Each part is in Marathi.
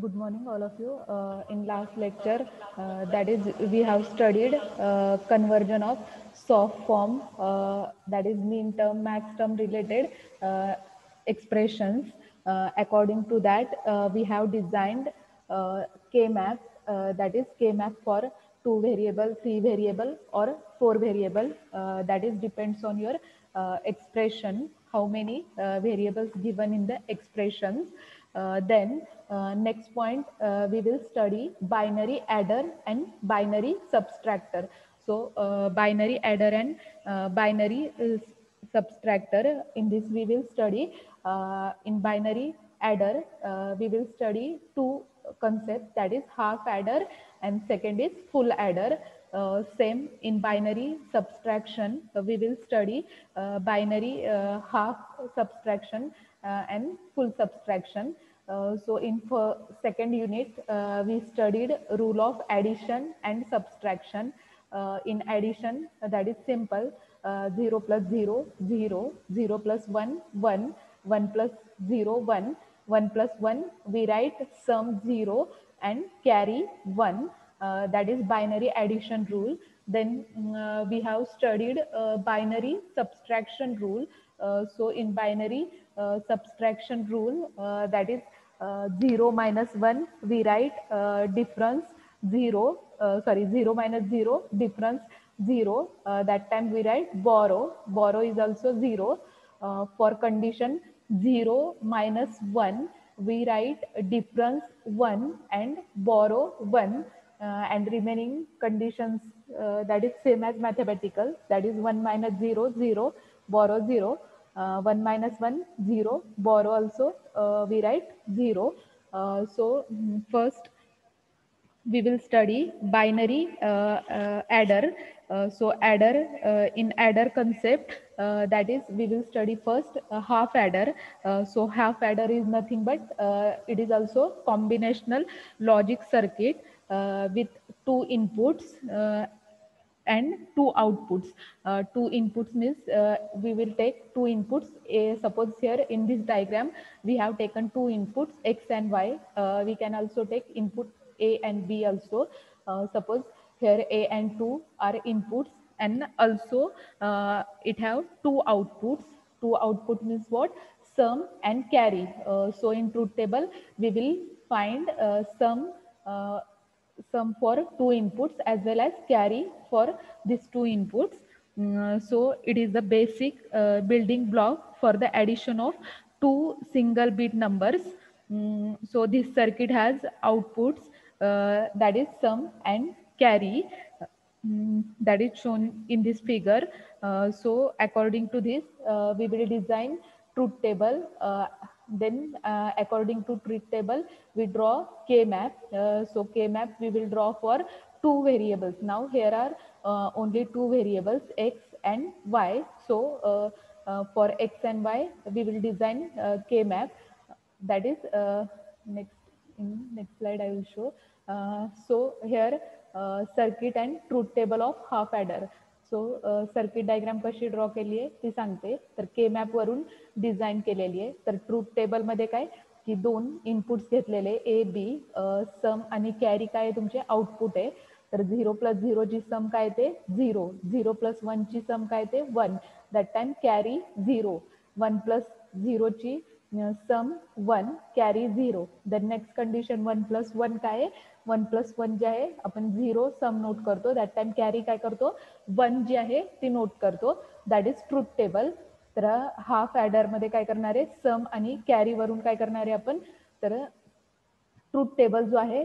Good morning, all of you. Uh, in last lecture, uh, that is, we have studied uh, conversion of soft form, uh, that is mean term, max term related uh, expressions. Uh, according to that, we have designed K-map, uh, that is K-map for two variable, three variable, or four variable. That is depends on your expression, how many variables given in the expressions. Uh, then uh, next point, uh, we will study binary adder and binary subtractor. So binary adder and binary subtractor. In this, we will study in binary adder. We will study two concepts that is half adder and second is full adder. Uh, same in binary subtraction, uh, we will study uh, binary half subtraction and full subtraction. Uh, so in for second unit, uh, we studied rule of addition and subtraction. Uh, in addition, uh, that is simple, uh, 0 plus 0, 0, 0 plus 1, 1, 1 plus 0, 1, 1 plus 1, we write sum 0 and carry 1. Uh, that is binary addition rule. Then mm, uh, we have studied uh, binary subtraction rule. Uh, so in binary uh, subtraction rule, uh, that is uh, 0 minus 1, we write uh, difference 0, uh, sorry, 0 minus 0, difference 0. Uh, that time we write borrow. Borrow is also 0. Uh, for condition 0 minus 1, we write difference 1 and borrow 1 uh, and remaining conditions uh, that is same as mathematical that is 1 minus 0 0 borrow 0 uh, 1 minus 1 0 borrow also uh, we write 0 uh, so mm, first we will study binary uh, uh, adder. Uh, so adder in adder concept that is we will study first half adder. So half adder is nothing but it is also combinational logic circuit with two inputs and two outputs. Uh, two inputs means uh, we will take two inputs. A, suppose here in this diagram, we have taken two inputs, X and Y. Uh, we can also take input A and B also. Uh, suppose here A and 2 are inputs and also uh, it have two outputs. Two output means what? Sum and carry. Uh, so in truth table, we will find uh, sum uh, sum for two inputs as well as carry for these two inputs. Mm, so it is the basic uh, building block for the addition of two single bit numbers. Mm, so this circuit has outputs uh, that is sum and carry mm, that is shown in this figure. Uh, so according to this, uh, we will design truth table. Then uh, according to truth table, we draw K map. Uh, so K map we will draw for two variables. Now here are uh, only two variables X and Y. So uh, uh, for X and Y, we will design uh, K map. That is next in next slide I will show. So here circuit and truth table of half adder. So circuit diagram कशी ड्रॉ केली आहे ती सांगते. तर के मॅप वरून डिझाईन केलेली आहे. तर ट्रूथ टेबलमध्ये काय? की दोन इनपुट्स घेतलेले ए बी सम आणि कॅरी काय तुमचे? आउटपुट आहे. तर झिरो प्लस झिरोची सम काय ते? झिरो झिरो प्लस वनची सम काय ते? One that time carry zero one plus झिरोची sum one carry zero the next condition one plus one काय आहे? वन प्लस वन जे आहे आपण झिरो सम नोट करतो. दॅट टाइम कॅरी काय करतो? वन जी आहे ती नोट करतो. दॅट इज ट्रूथ टेबल तर हाफ ॲडरमध्ये काय करणार आहे? सम आणि कॅरीवरून काय करणार आहे आपण? तर ट्रूथ टेबल जो आहे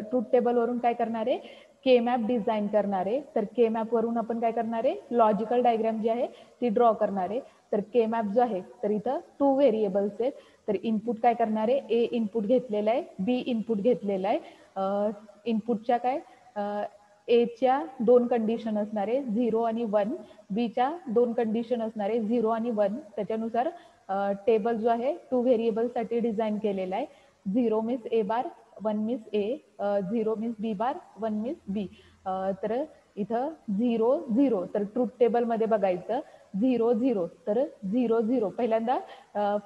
ट्रूथ टेबलवरून काय करणार आहे? के मॅप डिझाईन करणार आहे. तर के मॅपवरून आपण काय करणार आहे? लॉजिकल डायग्राम जी आहे ती ड्रॉ करणार आहे. तर के मॅप जो आहे तर इथं टू व्हेरिएबल्स आहेत. तर इनपुट काय करणार आहे? ए इनपुट घेतलेलं आहे बी इनपुट घेतलेलं आहे. इनपुटच्या काय? एच्या दोन कंडिशन असणार आहे झिरो आणि वन बीच्या दोन कंडिशन असणार आहे झिरो आणि वन त्याच्यानुसार टेबल जो आहे टू व्हेरिएबलसाठी डिझाईन केलेला आहे. Zero means A bar one means A zero means B bar one means B तर इथं झिरो झिरो तर ट्रूथ टेबलमध्ये बघायचं. Zero zero. तर झिरो झिरो. पहिल्यांदा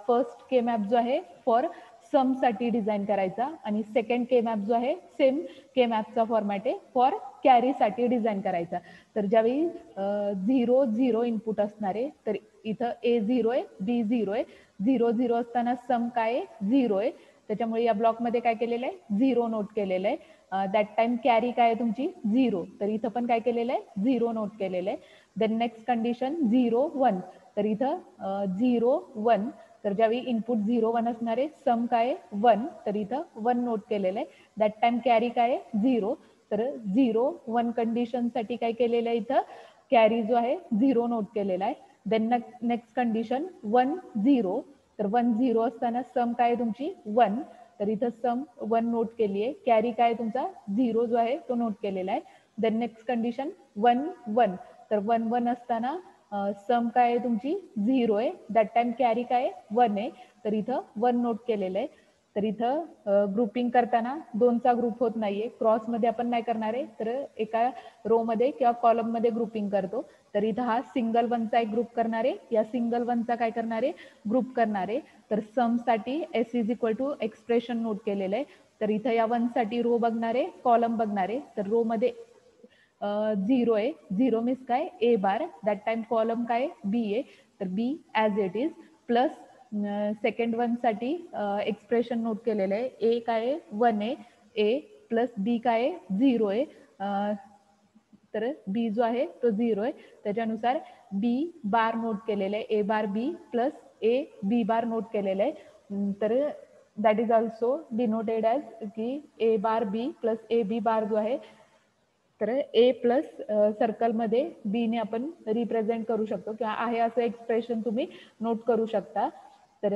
फर्स्ट के मॅप जो आहे फॉर समसाठी डिझाईन करायचा. आणि सेकंड के मॅप जो आहे सेम के मॅपचा फॉर्मॅट आहे फॉर कॅरीसाठी डिझाईन करायचा. तर ज्यावेळी झिरो झिरो इनपुट असणार आहे तर इथं ए झिरो आहे बी झिरो आहे. झिरो झिरो असताना सम काय आहे? झिरो आहे. त्याच्यामुळे या ब्लॉकमध्ये काय केलेलं आहे? झिरो नोट केलेलं आहे. दॅट टाइम कॅरी काय आहे तुमची? झिरो. तर इथं पण काय केलेलं आहे? झिरो नोट केलेलं आहे. Then next condition zero one तर इथं झिरो वन तर ज्यावेळी इनपुट झिरो वन असणार आहे सम काय वन तर इथं वन नोट केलेलं आहे. दॅट टाइम कॅरी काय आहे? झिरो तर झिरो वन कंडिशनसाठी काय केलेलं आहे इथं? कॅरी जो आहे झिरो नोट केलेला आहे. Then next condition one zero तर वन झिरो असताना सम काय तुमची? वन तर इथं सम वन नोट केली आहे. कॅरी काय तुमचा? झिरो जो आहे तो नोट केलेला आहे. Then next condition one one तर वन वन असताना सम काय आहे तुमची? झिरो आहे. दॅट टाइम कॅरी काय वन आहे. तर इथं वन नोट केलेलं आहे. तर इथं ग्रुपिंग करताना दोनचा ग्रुप होत नाहीये. क्रॉसमध्ये आपण नाही करणार आहे. तर एका रो मध्ये किंवा कॉलममध्ये ग्रुपिंग करतो. तर इथं हा सिंगल वनचा एक ग्रुप करणार आहे. या सिंगल वनचा काय करणार आहे? ग्रुप करणार आहे. तर समसाठी S is equal to expression note केलेलं आहे. तर इथं या वनसाठी रो बघणार आहे. कॉलम बघणार आहे. तर रो मध्ये झिरो आहे. झिरो मीन्स काय? A bar that time column काय? बी आहे. तर B as it is plus second वनसाठी expression note केलेलं आहे. ए काय वन आहे. ए प्लस बी काय झिरो आहे. तर बी जो आहे तो झिरो आहे. त्याच्यानुसार बी बार नोट केलेलं आहे. ए बार बी plus A B bar note केलेलं आहे. तर that is also denoted as की A bar B plus A B bar जो आहे तर ए प्लस सर्कलमध्ये बीने आपण रिप्रेझेंट करू शकतो. किंवा आहे असं एक्सप्रेशन तुम्ही नोट करू शकता. तर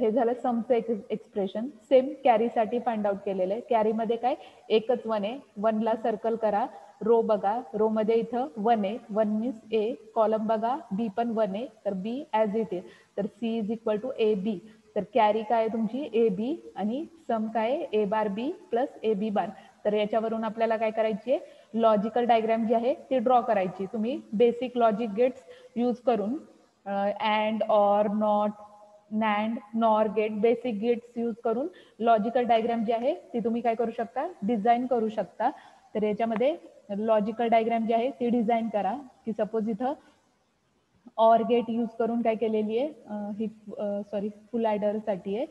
हे झालं समचं एक एक्सप्रेशन सेम कॅरीसाठी फाइंड आउट केलेलं आहे. कॅरीमध्ये काय? एकच वन आहे. वनला सर्कल करा. रो बघा. रो मध्ये इथं वन आहे. वन मीन्स ए कॉलम बघा. बी पण वन आहे. तर बी ॲज इट इज तर C is equal to A B तर कॅरी काय तुमची? ए बी आणि सम काय A bar B plus A B bar तर याच्यावरून आपल्याला काय करायची आहे? लॉजिकल डायग्रॅम जी आहे ती ड्रॉ करायची. तुम्ही बेसिक लॉजिक गेट्स यूज करून and or not NAND NOR gate basic gates use करून लॉजिकल डायग्रॅम जी आहे ती तुम्ही काय करू शकता? डिझाईन करू शकता. तर याच्यामध्ये लॉजिकल डायग्रॅम जी आहे ती डिझाईन करा. की सपोज इथं ऑर गेट यूज करून काय केलेली आहे ही सॉरी फुल ॲडरसाठी आहे.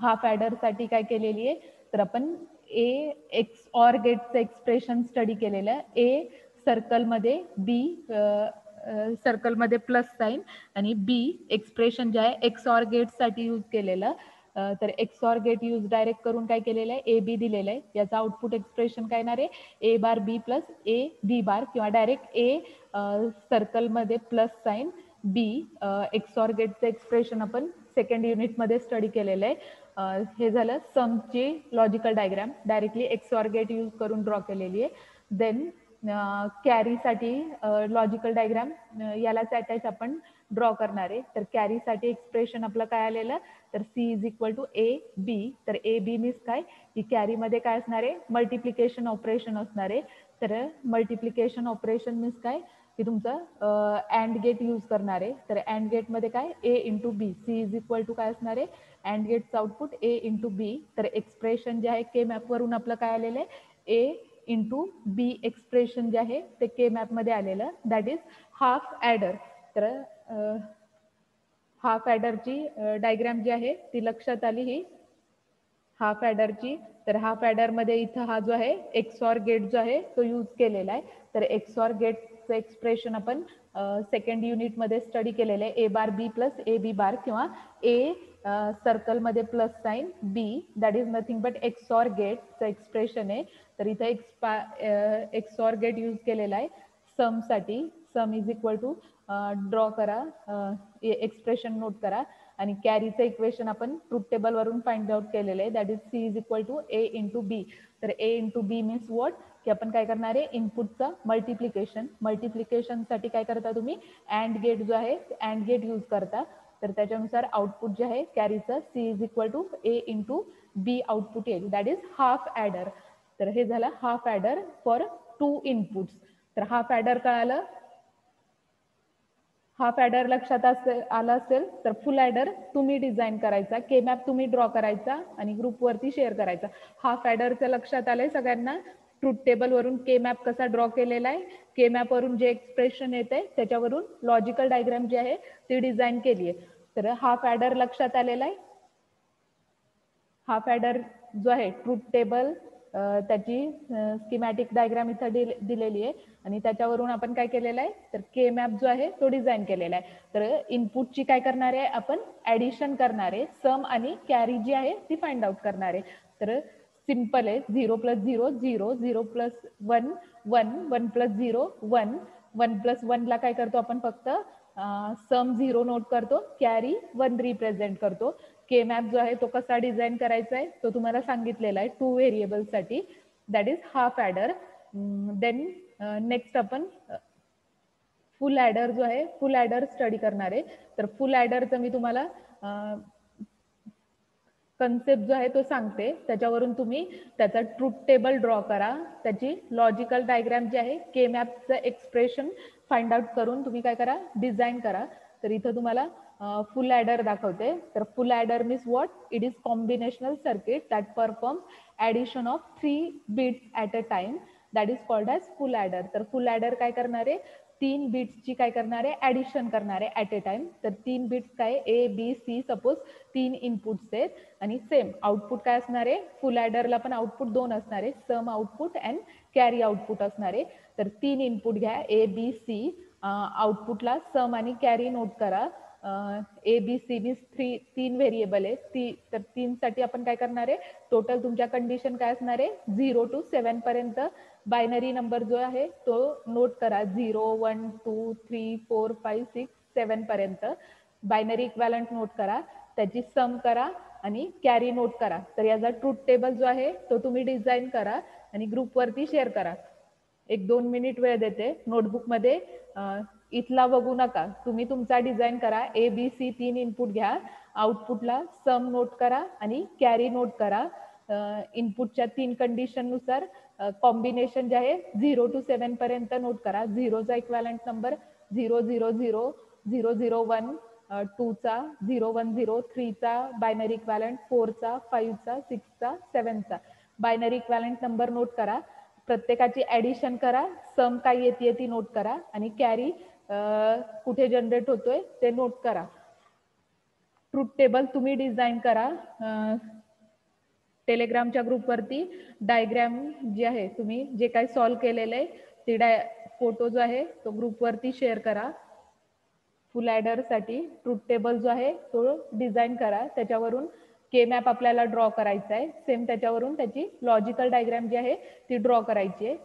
हाफ ॲडरसाठी काय केलेली आहे तर आपण ए एक्स ऑर गेटचं एक्सप्रेशन स्टडी केलेलं. आहे ए सर्कलमध्ये बी सर्कलमध्ये प्लस साईन आणि बी एक्सप्रेशन जे आहे एक्स ऑर गेटसाठी यूज केलेलं. तर x or gate use direct करून काय केलेलं आहे? ए बी दिलेलं आहे. याचा आउटपुट एक्सप्रेशन काय येणार आहे? ए बार बी प्लस ए बी बार किंवा डायरेक्ट ए सर्कलमध्ये plus sign B X or गेटचं expression आपण सेकंड युनिटमध्ये स्टडी केलेलं आहे. हे झालं. समची logical diagram directly X gate use करून ड्रॉ केलेली आहे. देन कॅरीसाठी लॉजिकल डायग्रॅम यालाच अटॅच आपण ड्रॉ करणार आहे. तर कॅरीसाठी एक्सप्रेशन आपलं काय आलेलं? तर C is equal to A B तर ए बी मीन्स काय? की कॅरीमध्ये काय असणार आहे? मल्टिप्लिकेशन ऑपरेशन असणार आहे. तर मल्टिप्लिकेशन ऑपरेशन मीन्स काय? की तुमचं अँड गेट यूज करणार. आहे तर अँड गेटमध्ये काय? A into B C is equal to काय असणार आहे? अँड गेटचं आउटपुट ए इंटू बी तर एक्सप्रेशन जे आहे के मॅपवरून आपलं काय आलेलं आहे? ए इंटू बी एक्सप्रेशन जे आहे ते के मॅपमध्ये आलेलं. दॅट इज हाफ ॲडर तर हाफ ॲडरची डायग्रॅम जी आहे ती लक्षात आली ही. हाफ ॲडरची तर हाफ ॲडरमध्ये इथं हा जो आहे एक्सॉर गेट जो आहे तो यूज केलेला आहे. तर एक्सॉर गेटचं एक्सप्रेशन आपण सेकंड युनिटमध्ये स्टडी केलेलं आहे. ए बार बी प्लस ए बी बार किंवा ए सर्कलमध्ये plus sign B that is nothing but XOR गेटचं expression आहे. तर इथं एक्सपा एक्सॉर गेट यूज केलेला आहे. समसाठी sum is equal to draw करा एक्सप्रेशन नोट करा. आणि कॅरीचं इक्वेशन आपण ट्रूथ टेबलवरून फाइंड आउट केलेलं आहे. That is C is equal to A into B तर A into B means what की आपण काय करणार आहे? इनपुटचं मल्टिप्लिकेशन मल्टिप्लिकेशनसाठी काय करता तुम्ही? अँड गेट जो आहे अँड गेट यूज करता. तर त्याच्यानुसार आउटपुट जे आहे कॅरीचं C is equal to A into B output येईल. दॅट इज हाफ ॲडर तर हे झालं half adder for two inputs तर हाफ ॲडर कळालं? हाफ ॲडर लक्षात असेल आला असेल तर फुल ॲडर तुम्ही डिझाईन करायचा के मॅप तुम्ही ड्रॉ करायचा आणि ग्रुपवरती शेअर करायचा. हाफ ॲडरचं लक्षात आलंय सगळ्यांना? ट्रूथ टेबलवरून के मॅप कसा ड्रॉ केलेला आहे? के मॅपवरून जे एक्सप्रेशन येते त्याच्यावरून लॉजिकल डायग्राम जी आहे ती डिझाईन केली आहे. तर हाफ ॲडर लक्षात आलेला आहे? हाफ ॲडर जो आहे ट्रूथ टेबल त्याची स्कीमॅटिक डायग्राम इथं दिलेली आहे. आणि त्याच्यावरून आपण काय केलेलं आहे? तर के मॅप जो आहे तो डिझाईन केलेला आहे. तर इनपुटची काय करणार आहे? आपण ऍडिशन करणार आहे. सम आणि कॅरी जी आहे ती फाइंड आउट करणार आहे. तर सिंपल आहे. Zero plus zero zero zero plus one one one plus zero one one plus वनला काय करतो आपण फक्त? सम झिरो नोट करतो. कॅरी वन रिप्रेझेंट करतो. के मॅप जो आहे तो कसा डिझाईन करायचा आहे तो तुम्हाला सांगितलेला आहे two व्हेरिएबलसाठी that is half adder then next आपण uh, फुल ॲडर जो आहे फुल ॲडर स्टडी करणार आहे. तर फुल ॲडरचं मी तुम्हाला uh, कन्सेप्ट जो आहे तो सांगते. त्याच्यावरून तुम्ही त्याचा ट्रूथ टेबल ड्रॉ करा. त्याची लॉजिकल डायग्राम जी आहे के मॅपचं एक्सप्रेशन फाइंड आउट करून तुम्ही काय करा डिझाईन करा. तर इथं तुम्हाला फुल ॲडर दाखवते. तर full adder means what it is combinational circuit that perform addition of three bits at a time that is called as full adder तर फुल ॲडर काय करणार? आहे तीन बीट्सची काय करणार? आहे ॲडिशन करणार आहे ॲट अ टाइम तर तीन बीट्स काय? ए बी सी सपोज तीन इनपुट्स आहेत. आणि सेम आउटपुट काय असणार? आहे फुल ॲडरला पण आउटपुट दोन असणार. आहे sum output and carry output असणार. आहे तर तीन इनपुट घ्या. ए बी सी आउटपुटला सम आणि कॅरी नोट करा. A B C means three तीन व्हेरिएबल आहे ती तर तीनसाठी आपण काय करणार आहे? टोटल तुमच्या कंडिशन काय असणार आहे? झिरो टू सेवन पर्यंत बायनरी नंबर जो आहे तो नोट करा. Zero one two three four five six seven पर्यंत बायनरी इक्वॅलंट नोट करा. त्याची सम करा आणि कॅरी नोट करा. तर याचा ट्रूथ टेबल जो आहे तो तुम्ही डिझाईन करा आणि ग्रुपवरती शेअर करा. एक दोन मिनिट वेळ देते. नोटबुकमध्ये इथला बघू नका. तुम्ही तुमचा डिझाईन करा. ए बी सी तीन इनपुट घ्या. आउटपुटला सम नोट करा आणि कॅरी नोट करा. इनपुटच्या तीन कंडिशननुसार कॉम्बिनेशन जे आहे झिरो टू सेवन पर्यंत नोट करा. झिरोचा equivalent number zero zero zero zero zero one टूचा zero one zero थ्रीचा बायनरी इक्वॅलंट फोरचा फाईव्हचा सिक्सचा सेवनचा बायनरी इक्वॅलंट नंबर नोट करा. प्रत्येकाची ॲडिशन करा. सम काय येते ती नोट करा. आणि कॅरी कुठे जनरेट होतोय ते नोट करा. ट्रूथ टेबल तुम्ही डिझाईन करा. टेलिग्रामच्या ग्रुपवरती डायग्रॅम जी आहे तुम्ही जे काही सॉल्व्ह केलेलं आहे ती डाय फोटो जो आहे तो ग्रुपवरती शेअर करा. फुल ॲडरसाठी ट्रूथ टेबल जो आहे तो डिझाईन करा. त्याच्यावरून के मॅप आपल्याला ड्रॉ करायचा आहे. सेम त्याच्यावरून त्याची लॉजिकल डायग्रॅम जी आहे ती ड्रॉ करायची आहे.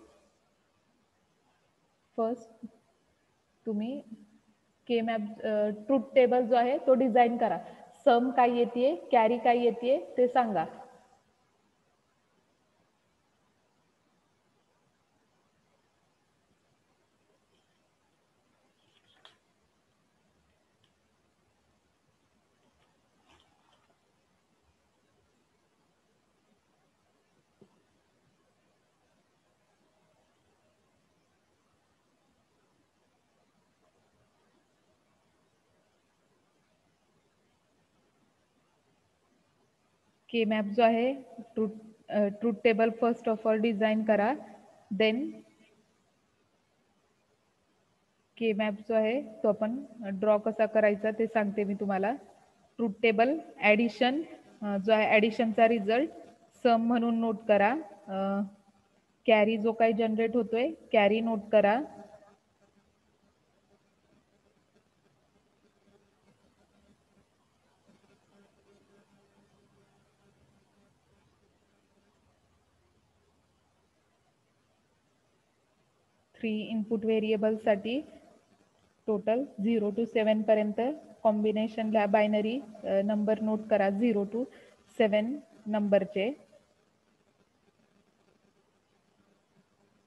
फर्स्ट तुम्ही के मॅप ट्रूथ टेबल जो आहे तो डिझाईन करा. सम काय येते कॅरी काय येते ते सांगा. के मॅप जो आहे truth truth table first of all design करा. देन के मॅप जो आहे तो आपण ड्रॉ कसा करायचा ते सांगते मी तुम्हाला. ट्रूट टेबल ॲडिशन जो आहे ॲडिशनचा रिझल्ट सम म्हणून नोट करा. कॅरी जो काही जनरेट होतोय कॅरी नोट करा. थ्री इनपुट व्हेरिएबल्ससाठी टोटल झिरो टू सेवनपर्यंत कॉम्बिनेशनला बायनरी नंबर नोट करा झिरो टू सेवन नंबरचे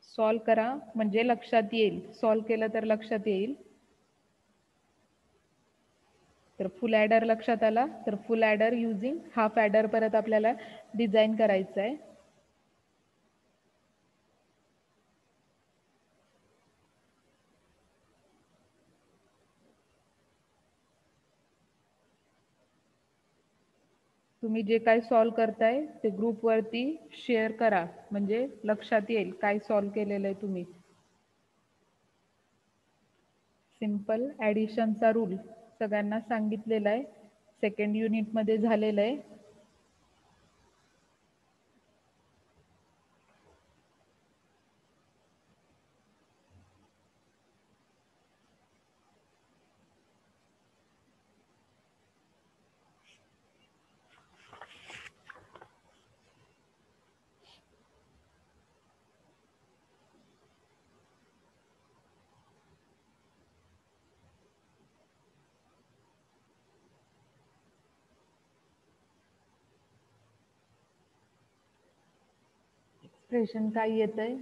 सॉल्व करा म्हणजे लक्षात येईल. सॉल्व केलं तर लक्षात येईल. तर फुल ॲडर लक्षात आला. तर full adder using half adder परत आपल्याला डिझाईन करायचं आहे तुम्ही जे काय सॉल्व करताय ते ग्रुपवरती शेअर करा. म्हणजे लक्षात येईल काय सॉल्व केलेलं आहे तुम्ही. सिंपल ॲडिशनचा रूल सगळ्यांना सांगितलेला आहे. सेकंड युनिटमध्ये झालेलं आहे. एक्सप्रेशन काय येत आहे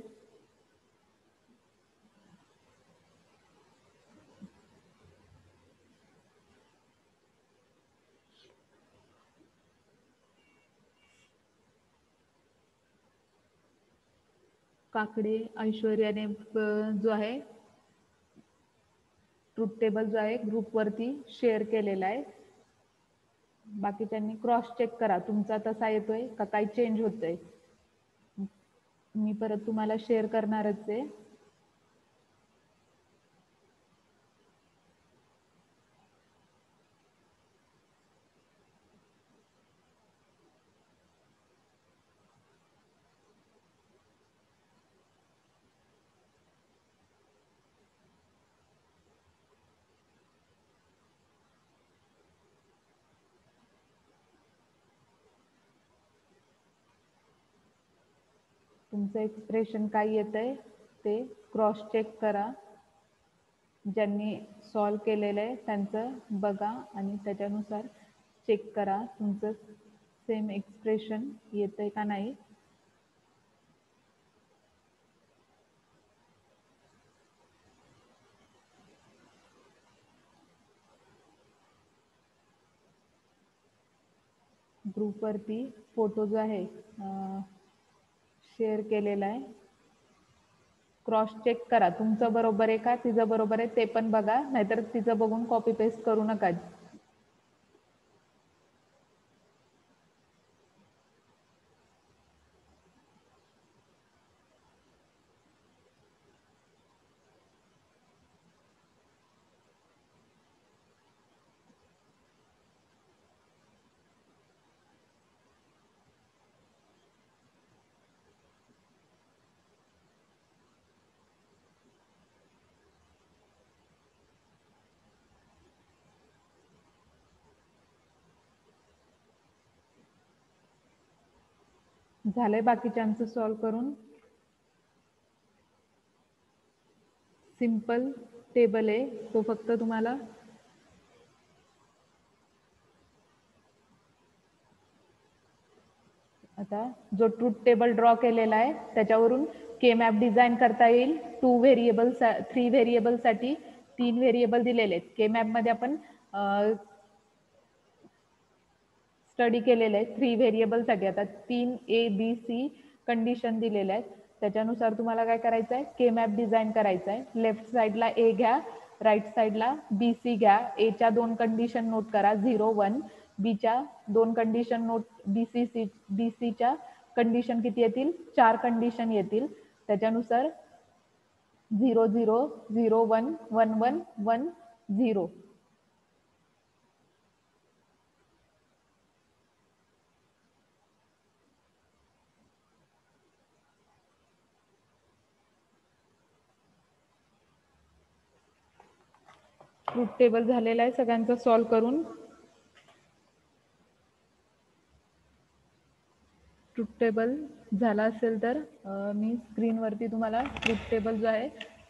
काकडे ऐश्वर्याने जो आहे ट्रूथ टेबल जो आहे ग्रुपवरती शेअर केलेला आहे. बाकीच्यांनी क्रॉस चेक करा. तुमचा तसा येतोय का? काही चेंज होतंय? मी परत तुम्हाला शेअर करणारच आहे. तुमचं एक्सप्रेशन काय येत आहे ते क्रॉस चेक करा. ज्यांनी सॉल्व केलेलं आहे त्यांचं बघा आणि त्याच्यानुसार चेक करा तुमचं सेम एक्सप्रेशन येत आहे का नाही. ग्रुपवरती फोटो जो आहे शेअर केलेला आहे. क्रॉस चेक करा. तुमचं बरोबर आहे का? तिचं बरोबर आहे ते पण बघा. नाहीतर तिचं बघून कॉपी पेस्ट करू नका. झालंय बाकीच्यांचं सॉल्व करून. सिंपल टेबल आहे. तो फक्त तुम्हाला आता जो ट्रूथ टेबल ड्रॉ केलेला आहे त्याच्यावरून के मॅप डिझाईन करता येईल. टू व्हेरिएबल थ्री व्हेरिएबलसाठी तीन व्हेरिएबल दिलेले आहेत. के मॅपमध्ये आपण स्टडी केलेले आहे थ्री व्हेरिएबलसाठी आता तीन ए बी सी कंडिशन दिलेल्या आहेत. त्याच्यानुसार तुम्हाला काय करायचं आहे? के मॅप डिझाईन करायचं आहे. लेफ्ट साईडला ए घ्या. राईट साईडला बी सी घ्या. एच्या दोन कंडिशन नोट करा. झिरो वन बीच्या दोन condition note B C C B सीच्या कंडिशन किती येतील? चार कंडिशन येतील. त्याच्यानुसार zero zero zero one one one one zero truth table झालेला आहे सगळ्यांचा सॉल्व करून. ट्रूथ टेबल झाला असेल तर मी स्क्रीनवरती तुम्हाला ट्रूथ टेबल जो आहे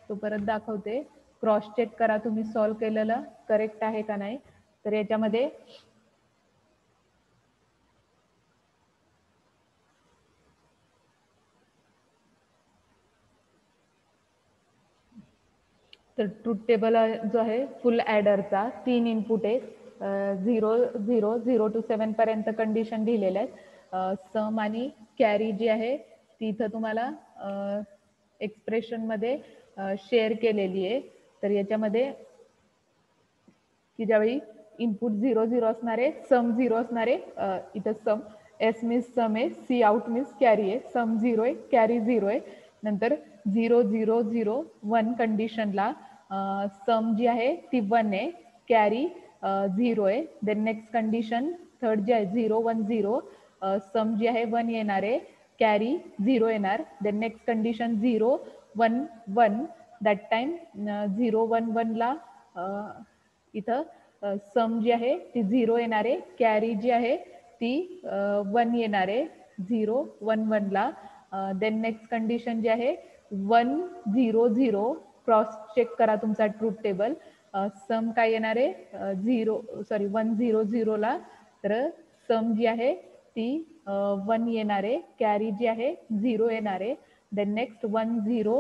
तो परत दाखवते. क्रॉस चेक करा तुम्ही सॉल्व केलेलं करेक्ट आहे का नाही. तर याच्यामध्ये तर ट्रूथ टेबल जो आहे फुल ॲडरचा तीन इनपुट आहे zero zero zero to seven पर्यंत कंडिशन लिहिलेल्या आहेत. सम आणि कॅरी जी आहे ती इथं तुम्हाला एक्सप्रेशनमध्ये शेअर केलेली आहे. तर याच्यामध्ये की ज्यावेळी इनपुट झिरो झिरो असणार आहे सम झिरो असणार आहे इथं सम एस मिस सम आहे सी आउट मिस कॅरी आहे सम झिरो आहे कॅरी झिरो आहे. नंतर झिरो झिरो झिरो वन कंडिशनला सम जी आहे ती वन आहे कॅरी झिरो आहे देन नेक्स्ट कंडिशन थर्ड जी आहे झिरो वन झिरो सम जी आहे वन येणार आहे कॅरी झिरो येणार. Then next condition zero one one that time zero one वनला इथं सम जी आहे ती झिरो येणार आहे कॅरी जी आहे ती वन येणार आहे झिरो वन वनला देन नेक्स्ट कंडिशन जी आहे one zero zero cross check करा तुमचा ट्रूथ टेबल सम काय येणार आहे? झिरो सॉरी वन झिरो झिरोला तर सम जी आहे ती वन येणार आहे. कॅरी जी आहे झिरो येणार आहे. Then next one zero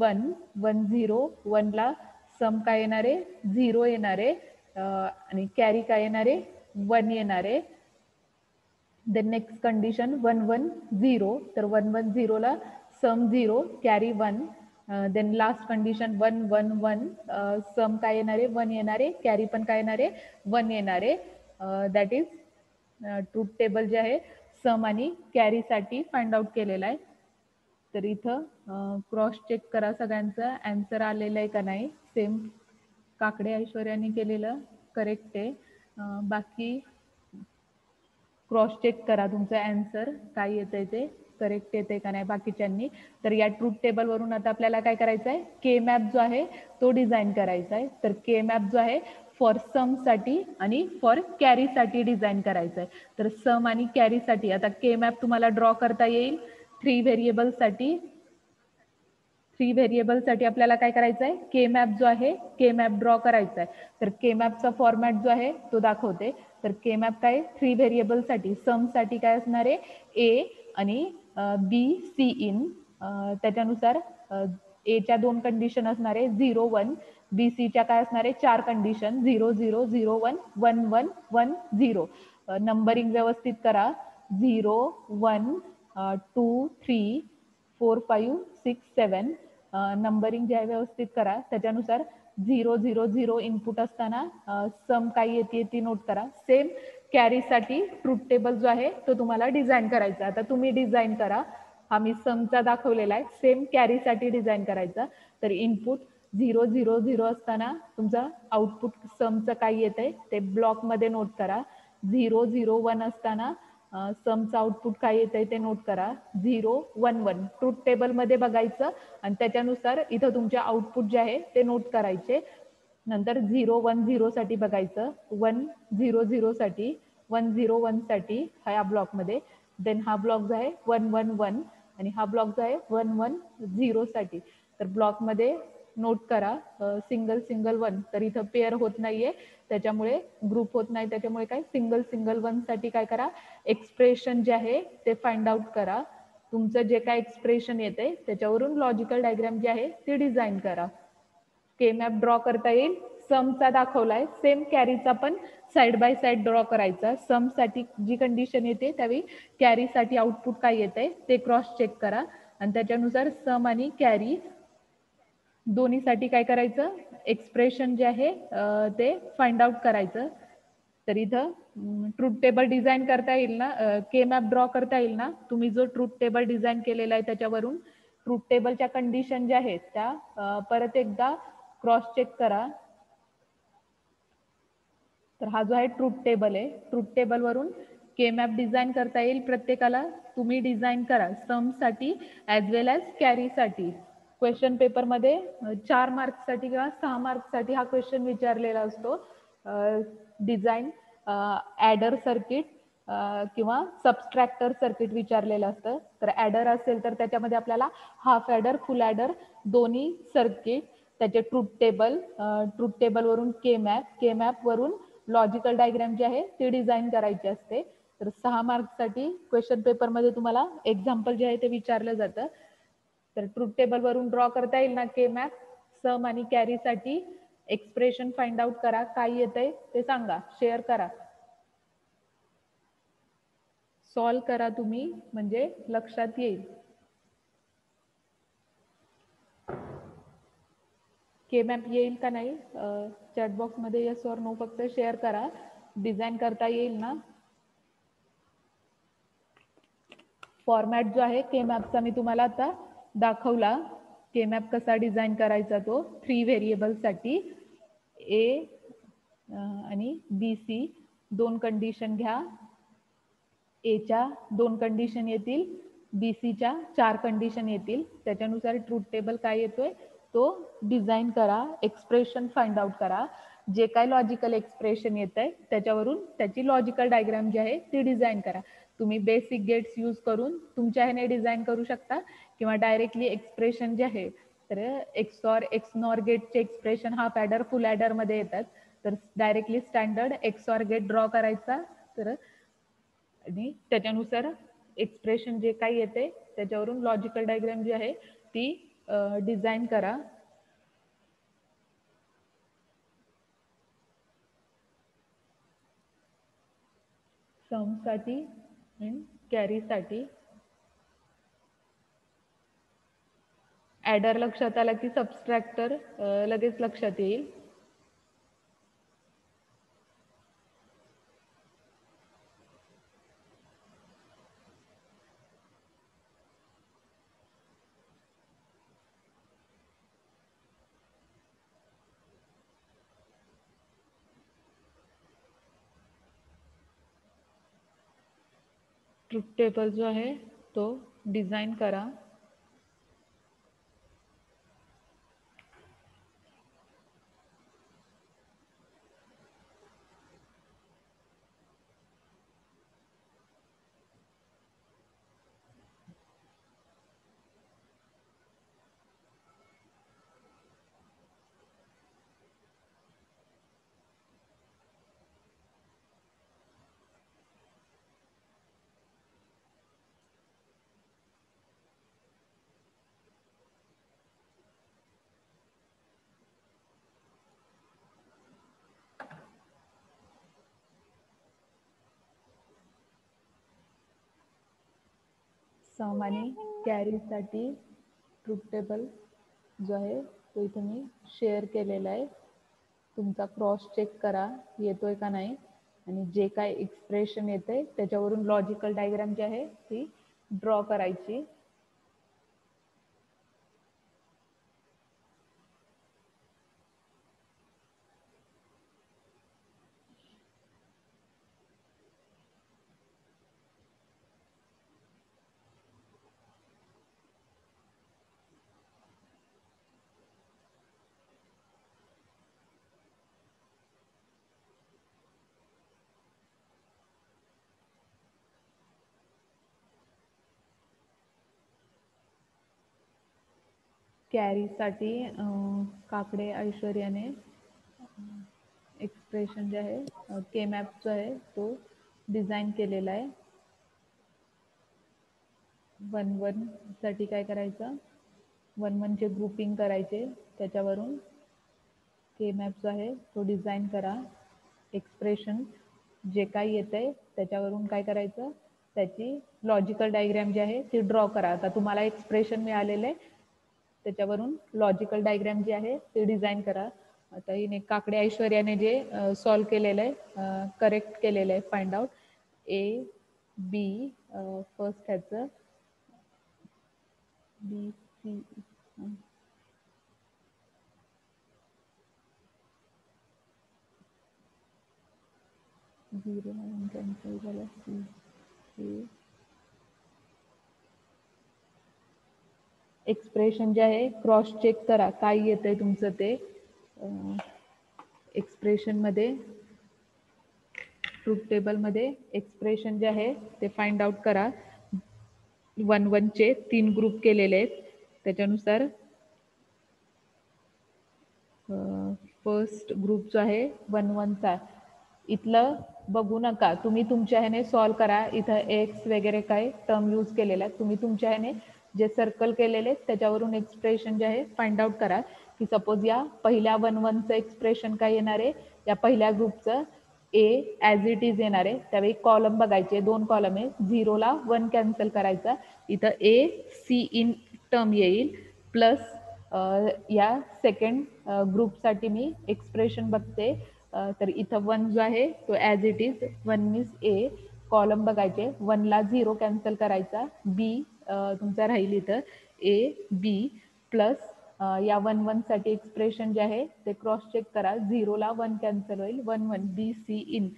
one one zero वनला सम काय येणार आहे? झिरो येणार आहे. आणि कॅरी काय येणार आहे? वन येणार आहे. Then next condition one one zero तर one one झिरोला sum zero carry one then last condition one one one sum काय येणार आहे? वन येणार आहे. कॅरी पण काय येणार आहे? वन येणार आहे. दॅट इज ट्रूथ टेबल जे आहे सम आणि कॅरीसाठी फाइंड आउट केलेला आहे. तर इथं क्रॉस चेक करा सगळ्यांचं. अँसर आलेलं आहे का नाही? सेम काकडे ऐश्वर्याने केलेलं. करेक्ट आहे. बाकी क्रॉस चेक करा तुमचं अँसर काय येतंय ते? करेक्ट येते का नाही बाकीच्यांनी? तर या ट्रूथ टेबलवरून आता आपल्याला काय करायचं आहे के मॅप जो आहे तो डिझाईन करायचा आहे तर के मॅप जो आहे फॉर समसाठी आणि फॉर कॅरीसाठी डिझाईन करायचं आहे तर सम आणि कॅरीसाठी आता के मॅप तुम्हाला ड्रॉ करता येईल. थ्री व्हेरिएबलसाठी थ्री व्हेरिएबलसाठी आपल्याला काय करायचं आहे के मॅप जो आहे के मॅप ड्रॉ करायचा आहे तर के मॅपचा फॉर्मॅट जो आहे तो दाखवते. तर के मॅप काय? थ्री व्हेरिएबलसाठी समसाठी काय असणार आहे? ए आणि बी सी इन त्याच्यानुसार एच्या दोन कंडिशन असणारे झिरो वन बी सीच्या काय असणारे चार condition zero zero zero one one one one zero numbering व्यवस्थित करा. Zero one two three four five six seven numbering जे आहे व्यवस्थित करा. त्याच्यानुसार झिरो झिरो झिरो इनपुट असताना सम काय येते ती नोट करा. सेम कॅरीसाठी ट्रूथ टेबल जो आहे तो तुम्हाला डिझाईन करायचा आता तुम्ही डिझाईन करा. हा मी समचा दाखवलेला आहे. सेम कॅरीसाठी डिझाईन करायचा. तर इनपुट झिरो झिरो झिरो असताना तुमचा आउटपुट समचं काय येत आहे ते ब्लॉकमध्ये नोट करा. झिरो झिरो वन असताना समचं आउटपुट काय येत आहे ते नोट करा. झिरो वन वन ट्रूथ टेबलमध्ये बघायचं. आणि त्याच्यानुसार इथं तुमचे आउटपुट जे आहे ते नोट करायचे. नंतर झिरो वन झिरोसाठी बघायचं. वन झिरो झिरोसाठी वन झिरो वनसाठी ह्या ब्लॉकमध्ये. देन हा ब्लॉक जो आहे वन वन वन. आणि हा ब्लॉक जो आहे वन वन झिरोसाठी. तर ब्लॉकमध्ये नोट करा सिंगल सिंगल वन तर इथं पेअर होत नाहीये. त्याच्यामुळे ग्रुप होत नाही. त्याच्यामुळे काय? सिंगल सिंगल वनसाठी काय करा? एक्सप्रेशन जे आहे ते फाइंड आउट करा. तुमचं जे काय एक्सप्रेशन येते त्याच्यावरून लॉजिकल डायग्राम जे आहे ती डिझाईन करा. के मॅप ड्रॉ करता येईल. समचा दाखवलाय. सेम कॅरीचा पण साईड बाय साईड ड्रॉ करायचा. समसाठी जी कंडिशन येते त्यावेळी कॅरीसाठी आउटपुट काय येते ते क्रॉस चेक करा. आणि त्याच्यानुसार सम आणि कॅरी दोन्हीसाठी काय करायचं? एक्सप्रेशन जे आहे ते फाइंड आउट करायचं. तर इथं ट्रूथ टेबल डिझाईन करता येईल ना? के मॅप ड्रॉ करता येईल ना? तुम्ही जो ट्रूथ टेबल डिझाईन केलेला आहे त्याच्यावरून ट्रूथ टेबलच्या कंडिशन ज्या आहेत त्या परत एकदा क्रॉस चेक करा. तर हा जो आहे ट्रूथ टेबल आहे. ट्रूथ टेबलवरून के मॅप डिझाईन करता येईल प्रत्येकाला. तुम्ही डिझाईन करा. समसाठी ॲज वेल ॲज कॅरीसाठी क्वेश्चन पेपरमध्ये चार मार्क्ससाठी किंवा सहा मार्क्ससाठी हा क्वेश्चन विचारलेला असतो. डिझाईन ॲडर सर्किट किंवा सबस्ट्रॅक्टर सर्किट विचारलेलं असतं. तर ॲडर असेल तर त्याच्यामध्ये आपल्याला हाफ ॲडर फुल ॲडर दोन्ही सर्किट त्याचे ट्रूथ टेबल ट्रूथ टेबलवरून के मॅप के मॅपवरून लॉजिकल डायग्राम जे आहे ते डिझाईन करायचे असते. तर सहा मार्क्ससाठी क्वेश्चन पेपरमध्ये तुम्हाला एक्झाम्पल जे आहे ते विचारलं जातं. तर ट्रूथ टेबलवरून ड्रॉ करता येईल ना के मॅप सम आणि कॅरीसाठी एक्सप्रेशन फाइंड आउट करा. काय येतंय ते सांगा. शेअर करा. सॉल्व करा तुम्ही म्हणजे लक्षात येईल. के मॅप येईल का नाही? चॅटबॉक्समध्ये येस ऑर नो फक्त शेअर करा. डिझाईन करता येईल ना? फॉर्मॅट जो आहे के मॅपचा मी तुम्हाला आता दाखवला. के मॅप कसा डिझाईन करायचा तो? थ्री व्हेरिएबलसाठी ए आणि बी सी दोन कंडिशन घ्या. एच्या दोन कंडिशन येतील. बी सीच्या चार कंडिशन येतील. त्याच्यानुसार ट्रूथ टेबल काय येतोय? तो डिझाईन करा एक्सप्रेशन फाइंड आउट करा. जे काय लॉजिकल एक्सप्रेशन येत आहे त्याच्यावरून त्याची लॉजिकल डायग्राम जी आहे ती डिझाईन करा. तुम्ही बेसिक गेट्स यूज करून तुमच्या ह्याने डिझाईन करू शकता किंवा डायरेक्टली एक्सप्रेशन जे आहे तर एक्सॉर एक्सनॉर गेटचे एक्सप्रेशन हा पॅडर फुल ॲडरमध्ये येतात. तर directly standard XOR gate draw करायचा तर आणि त्याच्यानुसार एक्सप्रेशन जे काही येते त्याच्यावरून लॉजिकल डायग्राम जी आहे ती डिझाईन करा. समसाठी अँड कॅरीसाठी ॲडर लक्षात आला की सबस्ट्रॅक्टर लगेच लक्षात येईल. ट्रुथ टेबल जो आहे तो डिझाईन करा. सामाने कॅरीसाठी ट्रूथ टेबल जो आहे तो इथे मी शेअर केलेला आहे. तुमचा क्रॉस चेक करा येतोय का नाही? आणि जे काय एक्सप्रेशन येते त्याच्यावरून लॉजिकल डायग्राम जी आहे ती ड्रॉ करायची. कॅरीसाठी काकडे ऐश्वर्याने एक्सप्रेशन जे आहे के मॅप जो आहे तो डिझाईन केलेला आहे. वन वनसाठी काय करायचं? वन वनचे ग्रुपिंग करायचे त्याच्यावरून. के मॅप जो आहे तो डिझाईन करा. एक्सप्रेशन जे काही येत आहे त्याच्यावरून काय करायचं? त्याची लॉजिकल डायग्रॅम जी आहे ती ड्रॉ करा. आता तुम्हाला एक्सप्रेशन मिळालेलं आहे त्याच्यावरून लॉजिकल डायग्रॅम जी आहे ते डिझाईन करा. आता हिने काकडे ऐश्वर्याने जे सॉल्व केलेलं आहे करेक्ट केलेलं आहे find out A B first ह्याचं. बी सी झिरो कॅन्सल झाला सी एक्सप्रेशन जे आहे क्रॉस चेक करा काय येत आहे तुमचं ते. एक्सप्रेशनमध्ये ट्रूथ टेबलमध्ये एक्सप्रेशन जे आहे ते फाइंड आउट करा. वन वनचे तीन ग्रुप केलेले आहेत. त्याच्यानुसार फर्स्ट ग्रुप जो आहे वन वनचा इथलं बघू नका. तुम्ही तुमच्या ह्याने सॉल्व करा. इथं एक्स वगैरे काय टर्म यूज केलेला आहे. तुम्ही तुमच्या ह्याने जे सर्कल केलेले त्याच्यावरून एक्सप्रेशन जे आहे फाइंड आउट करा. की सपोज या पहिल्या वन वनचं एक्सप्रेशन काय येणार आहे? या पहिल्या ग्रुपचं ए ॲज इट इज येणार आहे. त्यावेळी कॉलम बघायचे. दोन कॉलम आहे. झिरोला वन कॅन्सल करायचा. इथं ए सी इन टर्म येईल. प्लस या सेकंड ग्रुपसाठी मी एक्सप्रेशन बघते. तर इथं वन जो आहे तो as it is one means A column बघायचे. वनला झिरो कॅन्सल करायचा. बी तुमचा राहील इथं. ए बी प्लस या वन वनसाठी एक्सप्रेशन जे आहे ते क्रॉस चेक करा. झिरोला वन कॅन्सल होईल. One one B C in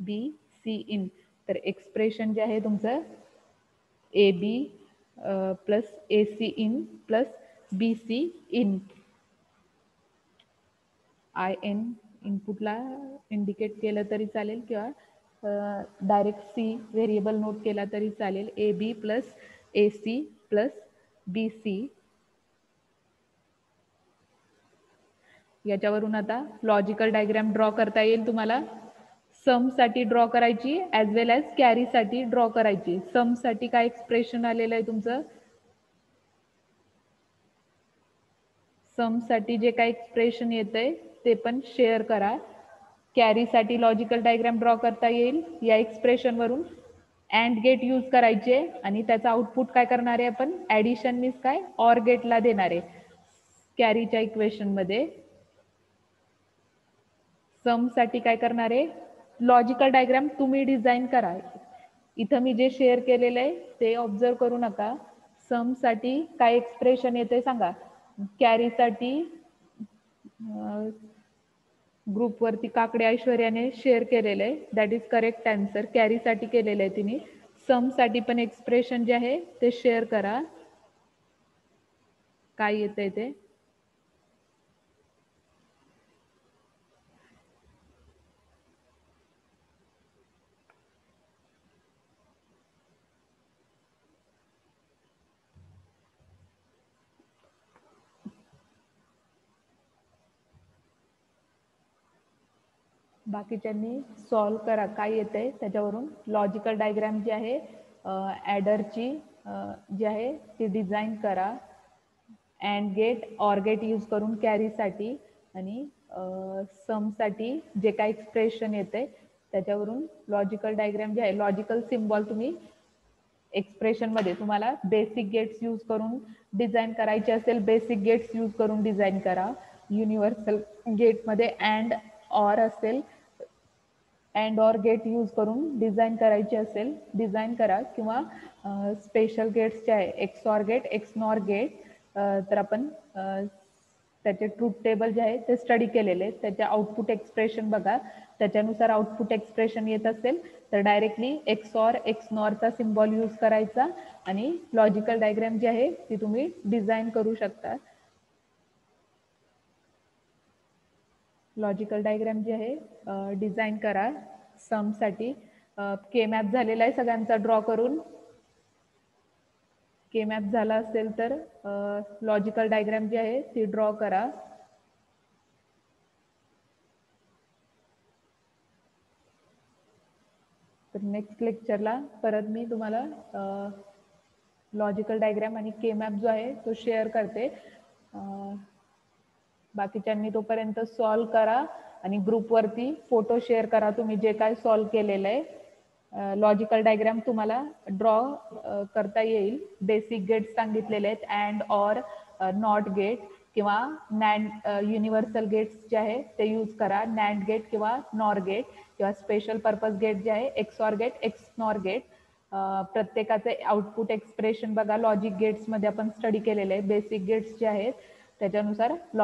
B C in तर एक्सप्रेशन जे आहे तुमचं A B plus A C in plus B C in I N इनपुटला इंडिकेट केलं तरी चालेल किंवा डायरेक्ट सी व्हेरिएबल नोट केला तरी चालेल. A B plus A C plus B C याच्यावरून आता लॉजिकल डायग्रॅम ड्रॉ करता येईल तुम्हाला. समसाठी ड्रॉ करायची ॲज वेल ॲज कॅरीसाठी ड्रॉ करायची. समसाठी काय एक्सप्रेशन आलेलं आहे तुमचं? समसाठी जे काय एक्सप्रेशन येत आहे ते पण शेअर करा. कॅरीसाठी लॉजिकल डायग्राम ड्रॉ करता येईल. या एक्सप्रेशनवरून अँड गेट यूज करायचे आणि त्याचा आउटपुट काय करणार आहे आपण? ॲडिशन मीन्स काय? ऑर गेटला देणार. आहे कॅरीच्या इक्वेशनमध्ये समसाठी काय करणार? आहे लॉजिकल डायग्राम तुम्ही डिझाईन करा. इथं मी जे शेअर केलेलं आहे ते ऑब्झर्व करू नका. समसाठी काय एक्सप्रेशन येते सांगा? कॅरीसाठी ग्रुपवरती काकडे ऐश्वर्याने शेअर केलेलं आहे दॅट इज करेक्ट आन्सर कॅरीसाठी केलेलं आहे तिने. समसाठी पण एक्सप्रेशन जे आहे ते शेअर करा. काय येत आहे ते? बाकीच्यांनी सॉल्व करा. काय येते त्याच्यावरून लॉजिकल डायग्रॅम जी आहे ॲडरची जी आहे ती डिझाईन करा. And gate or gate use करून कॅरीसाठी आणि समसाठी जे काय एक्सप्रेशन येते त्याच्यावरून लॉजिकल डायग्रॅम जे आहे लॉजिकल सिम्बॉल तुम्ही एक्सप्रेशनमध्ये तुम्हाला बेसिक गेट्स यूज करून डिझाईन करायचे असेल बेसिक गेट्स यूज करून डिझाईन करा. युनिव्हर्सल गेटमध्ये अँड ऑर असेल अँड ऑर गेट यूज करून डिझाईन करायची असेल डिझाईन करा. किंवा स्पेशल गेट्स जे आहे x or gate x nor gate तर आपण त्याचे ट्रूथ टेबल जे आहे ते स्टडी केलेले. त्याचे आउटपुट एक्सप्रेशन बघा. त्याच्यानुसार आउटपुट एक्सप्रेशन येत असेल तर डायरेक्टली एक्स ऑर एक्स नॉरचा सिम्बॉल यूज करायचा. आणि लॉजिकल डायग्रॅम जी आहे ती तुम्ही डिझाईन करू शकता. लॉजिकल डायग्रॅम जी आहे डिझाईन करा समसाठी के मॅप झालेला आहे सगळ्यांचा ड्रॉ करून. के मॅप झाला असेल तर लॉजिकल डायग्रॅम जी आहे ती ड्रॉ करा. तर नेक्स्ट लेक्चरला परत मी तुम्हाला लॉजिकल डायग्रॅम आणि के मॅप जो आहे तो शेअर करते. बाकीच्यांनी तोपर्यंत सॉल्व करा आणि ग्रुपवरती फोटो शेअर करा. तुम्ही जे काय सॉल्व केलेलं आहे लॉजिकल डायग्राम तुम्हाला ड्रॉ करता येईल. बेसिक गेट्स सांगितलेले आहेत अँड ऑर नॉट गेट किंवा नॅन्ड युनिव्हर्सल गेट्स जे आहे ते यूज करा. नॅन्ड गेट किंवा नॉर गेट किंवा स्पेशल पर्पज गेट जे आहे XOR gate x nor gate प्रत्येकाचे आउटपुट एक्सप्रेशन बघा. लॉजिक गेट्समध्ये आपण स्टडी केलेले आहे. बेसिक गेट्स जे आहेत त्याच्यानुसार लॉ